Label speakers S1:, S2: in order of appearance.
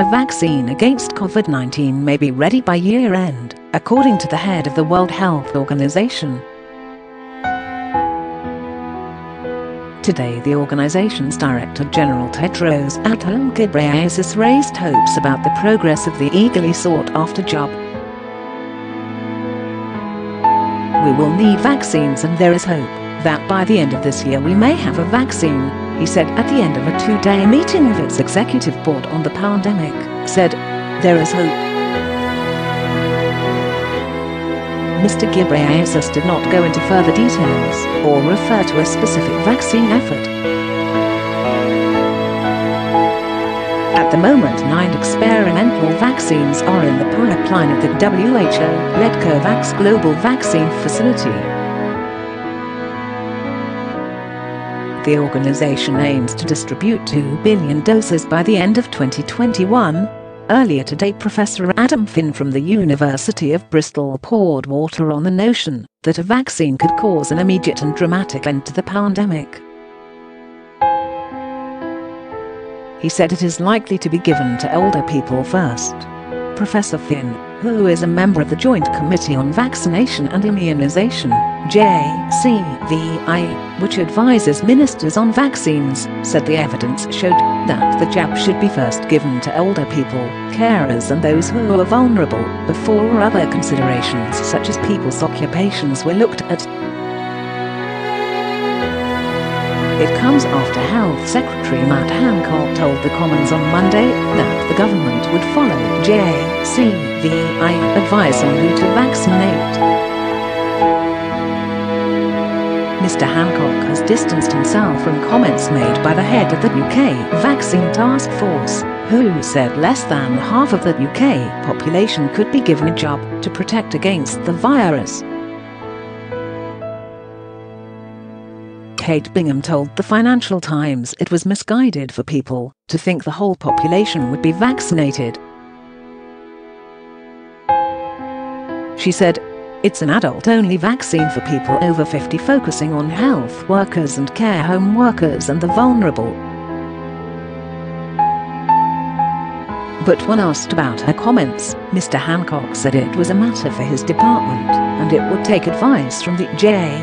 S1: A vaccine against COVID 19 may be ready by year end, according to the head of the World Health Organization. Today the organization's Director General Tedros Adhanom Ghebreyesus raised hopes about the progress of the eagerly sought after job. We will need vaccines and there is hope that by the end of this year we may have a vaccine, he said at the end of a two-day meeting of its executive board on the pandemic, said, there is hope. Mr. Ghebreyesus did not go into further details or refer to a specific vaccine effort. At the moment nine experimental vaccines are in the pipeline of the WHO-led COVAX Global Vaccine Facility. The organization aims to distribute 2 billion doses by the end of 2021, Earlier today Professor Adam Finn from the University of Bristol poured water on the notion that a vaccine could cause an immediate and dramatic end to the pandemic. He said it is likely to be given to older people first. Professor Finn, who is a member of the Joint Committee on Vaccination and Immunization, JCVI, which advises ministers on vaccines, said the evidence showed that the jab should be first given to older people, carers and those who are vulnerable, before other considerations such as people's occupations were looked at. It comes after Health Secretary Matt Hancock told the Commons on Monday that the government would follow JCVI advice on who to vaccinate. Mr Hancock has distanced himself from comments made by the head of the UK Vaccine Task Force, who said less than half of the UK population could be given a jab to protect against the virus. Kate Bingham told the Financial Times it was misguided for people to think the whole population would be vaccinated. She said, it's an adult-only vaccine for people over 50 focusing on health workers and care home workers and the vulnerable. But when asked about her comments, Mr. Hancock said it was a matter for his department and it would take advice from the JCVI